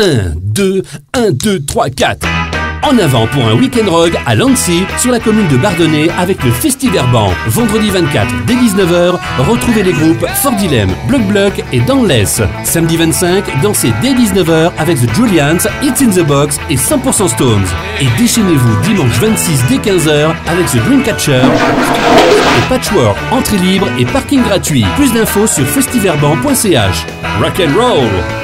1, 2, 1, 2, 3, 4. En avant pour un week-end rock à Lancy, sur la commune de Bardonnay, avec le Festiverban. Vendredi 24, dès 19h, retrouvez les groupes Fort Dilem, Block Block et Downless. Samedi 25, dansez dès 19h avec The Julians, It's in the Box et 100% Stones. Et déchaînez-vous dimanche 26 dès 15h avec The Dreamcatcher et Patchwork, entrée libre et parking gratuit. Plus d'infos sur festiverban.ch. Rock and roll